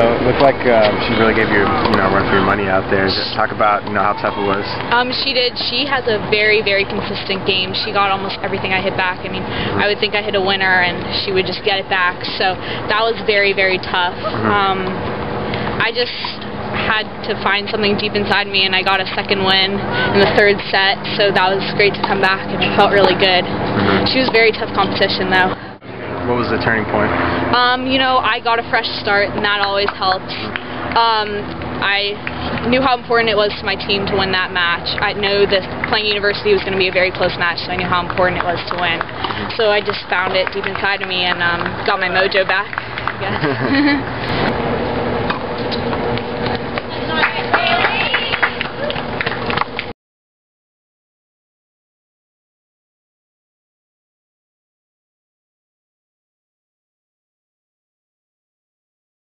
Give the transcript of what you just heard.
So it looked like um, she really gave you, you know, a run for your money out there. Just talk about, you know, how tough it was. Um, she did. She has a very, very consistent game. She got almost everything I hit back. I mean, I would think I hit a winner, and she would just get it back. So that was very, very tough. Um, I just had to find something deep inside me, and I got a second win in the third set. So that was great to come back, and it felt really good. She was very tough competition, though. What was the turning point? Um, you know, I got a fresh start, and that always helped. Um, I knew how important it was to my team to win that match. I know that playing university was going to be a very close match, so I knew how important it was to win. So I just found it deep inside of me and um, got my mojo back. Guess.